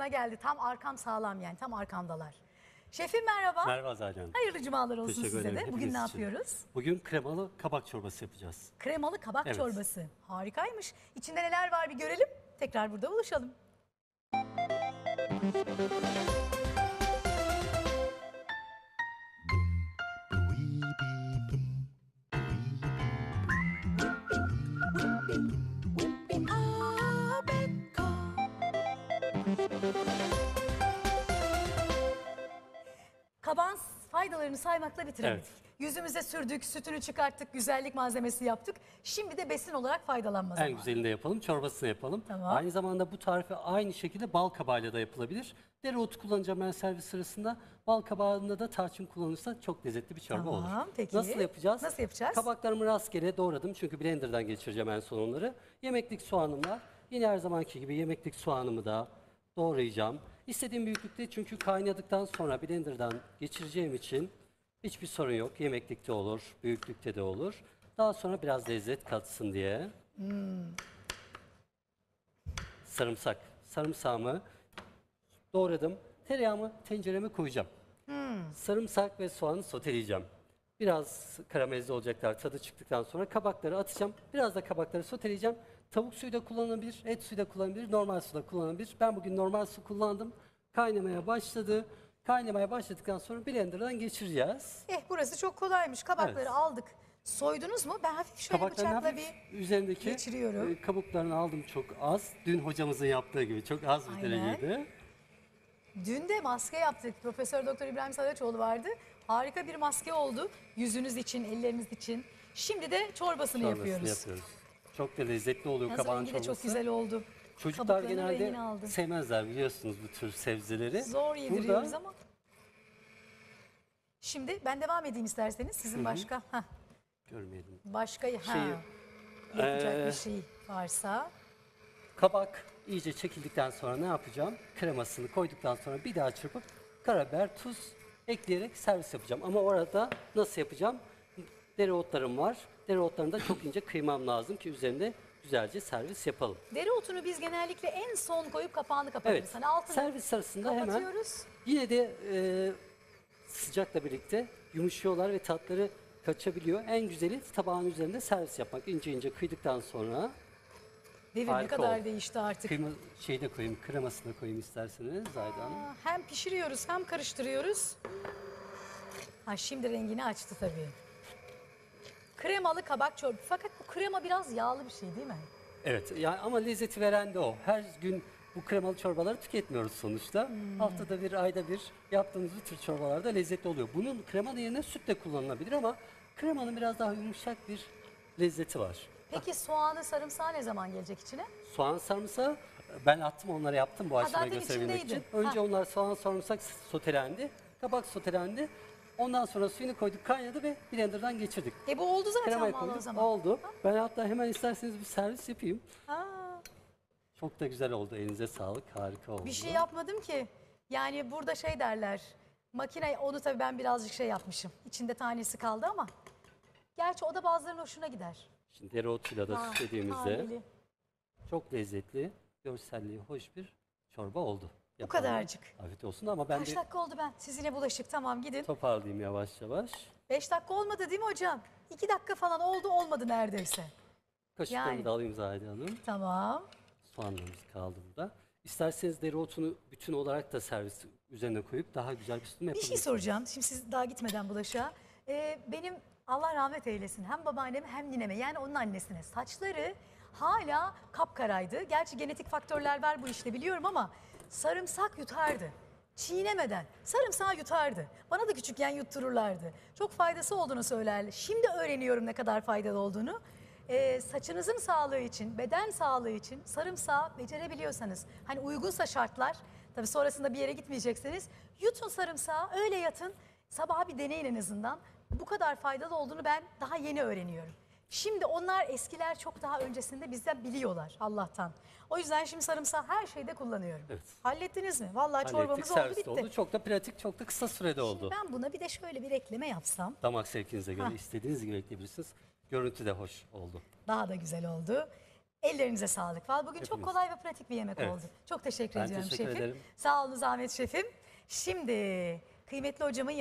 yakına geldi. Tam arkam sağlam yani tam arkamdalar. Şefim merhaba. Merhaba Zahra Hanım. Hayırlı cumalar olsun Teşekkür size ederim, de. Bugün hepiniz ne için. yapıyoruz? Bugün kremalı kabak çorbası yapacağız. Kremalı kabak Evet. çorbası. Harikaymış. İçinde neler var bir görelim. Tekrar burada buluşalım. Kabağın faydalarını saymakla bitiremedik. Evet. Yüzümüze sürdük, sütünü çıkarttık, güzellik malzemesi yaptık. Şimdi de besin olarak faydalanma zamanı. En güzelini de yapalım, çorbasını yapalım. Tamam. Aynı zamanda bu tarifi aynı şekilde bal kabağıyla da yapılabilir. Dereotu kullanacağım ben servis sırasında. Bal kabağında da tarçın kullanırsa çok lezzetli bir çorba olur. Tamam, peki. Nasıl yapacağız? Nasıl yapacağız? Kabaklarımı rastgele doğradım çünkü blenderdan geçireceğim en son onları. Yemeklik soğanım var. Yine her zamanki gibi yemeklik soğanımı da doğrayacağım. İstediğim büyüklükte çünkü kaynadıktan sonra blenderdan geçireceğim için hiçbir sorun yok. Yemeklikte olur, büyüklükte de olur. Daha sonra biraz lezzet katsın diye. Sarımsak. Sarımsağımı doğradım. Tereyağımı tencereme koyacağım. Sarımsak ve soğanı soteleyeceğim. Biraz karamelize olacaklar tadı çıktıktan sonra kabakları atacağım. Biraz da kabakları soteleyeceğim. Tavuk suyu da kullanılabilir, et suyu da kullanılabilir, normal su da kullanılabilir. Ben bugün normal su kullandım. Kaynamaya başladı. Kaynamaya başladıktan sonra blenderdan geçireceğiz. Eh burası çok kolaymış. Kabakları Evet. aldık. Soydunuz mu? Ben hafif şöyle Kabakların bıçakla hafif bir... üzerindeki geçiriyorum. e, kabuklarını aldım çok az. Dün hocamızın yaptığı gibi çok az bir Aynen. derecede. Dün de maske yaptık. Profesör Doktor İbrahim Saraçoğlu vardı. Harika bir maske oldu. Yüzünüz için, elleriniz için. Şimdi de çorbasını, Çorbasını yapıyoruz. yapıyoruz. Çok da lezzetli oluyor Yalnız kabağın rengi de çorbası. çok güzel oldu. Çocuklar genelde rengini aldı. sevmezler biliyorsunuz bu tür sebzeleri. Zor yediriyoruz Burada ama. Şimdi ben devam edeyim isterseniz. Sizin başka heh, görmeyelim. başka ha, Şeyi, yapacak eee, bir şey varsa. Kabak iyice çekildikten sonra ne yapacağım? Kremasını koyduktan sonra bir daha çırpıp karabiber, tuz ekleyerek servis yapacağım. Ama orada nasıl yapacağım? Dereotlarım var. Dereotlarını da çok ince kıymam lazım ki üzerinde güzelce servis yapalım. Dereotunu biz genellikle en son koyup kapağını kapatırız. Evet. Hani altını Servis sırasında hemen. Yine de e, sıcakla birlikte yumuşuyorlar ve tatları kaçabiliyor. En güzeli tabağın üzerinde servis yapmak. İnce ince kıydıktan sonra Devir ne Harika kadar oldu. değişti artık. kıyma şeyi de koyayım, kremasını da koyayım isterseniz Zayda Hanım. Aa, Hem pişiriyoruz hem karıştırıyoruz. Ha şimdi rengini açtı tabii. Kremalı kabak çorbası. Fakat bu krema biraz yağlı bir şey değil mi? Evet yani ama lezzeti veren de o. Her gün bu kremalı çorbaları tüketmiyoruz sonuçta. Hmm. Haftada bir, ayda bir yaptığımız bu tür çorbalarda lezzetli oluyor. Bunun kremanın yerine süt de kullanılabilir ama kremanın biraz daha yumuşak bir lezzeti var. Peki soğanı, sarımsağı ne zaman gelecek içine? Soğan sarımsağı ben attım onları yaptım bu aşamayı zaten gösterebilmek için. içindeydi. Önce Ha. onlar soğan sarımsak sotelendi. Kabak sotelendi. Ondan sonra suyunu koyduk kaynadı ve blenderdan geçirdik. E bu oldu zaten Kremayı o koyduk. zaman. Oldu. Ben hatta hemen isterseniz bir servis yapayım. Aa, Çok da güzel oldu. Elinize sağlık. Harika oldu. bir şey yapmadım ki. Yani burada şey derler. Makine onu tabii ben birazcık şey yapmışım. İçinde tanesi kaldı ama. Gerçi o da bazılarının hoşuna gider. Şimdi dereotuyla da Ha, süslediğimizde çok lezzetli, görselliği hoş bir çorba oldu. Bu Yapalım. kadarcık. Afiyet olsun ama ben Kaç bir dakika oldu ben? Siz yine bulaşık tamam gidin. toparlayayım yavaş yavaş. Beş dakika olmadı değil mi hocam? İki dakika falan oldu olmadı neredeyse. Kaşıklarını Yani. da alayım Zahide Hanım. Tamam. soğanlarımız kaldı burada. İsterseniz dereotunu bütün olarak da servis üzerine koyup daha güzel bir sunum Bir yapabilirsiniz. şey soracağım. Şimdi siz daha gitmeden bulaşığa. Ee, benim Allah rahmet eylesin hem babaanneme hem nineme yani onun annesine saçları hala kapkaraydı. Gerçi genetik faktörler var bu işte biliyorum ama sarımsak yutardı. Çiğnemeden sarımsağı yutardı. Bana da küçükken yuttururlardı. Çok faydası olduğunu söylerler. Şimdi öğreniyorum ne kadar faydalı olduğunu. Ee, saçınızın sağlığı için, beden sağlığı için sarımsağı becerebiliyorsanız, hani uygunsa şartlar, tabii sonrasında bir yere gitmeyecekseniz, yutun sarımsağı, öyle yatın, sabaha bir deneyin en azından. Bu kadar faydalı olduğunu ben daha yeni öğreniyorum. Şimdi onlar eskiler çok daha öncesinde bizden biliyorlar Allah'tan. O yüzden şimdi sarımsağı her şeyde kullanıyorum. Evet. Hallettiniz mi? Vallahi Hallettik, çorbamız oldu bitti. oldu. Çok da pratik, çok da kısa sürede oldu. Ben buna bir de şöyle bir ekleme yapsam Damak zevkinize göre Hah. istediğiniz gibi ekleyebilirsiniz. Görüntü de hoş oldu. daha da güzel oldu. Ellerinize sağlık. Vallahi bugün çok Hepimiz. kolay ve pratik bir yemek Evet. oldu. Çok teşekkür Ben ediyorum teşekkür şefim. ederim. Sağ olun Ahmet şefim. Şimdi kıymetli hocamın yanı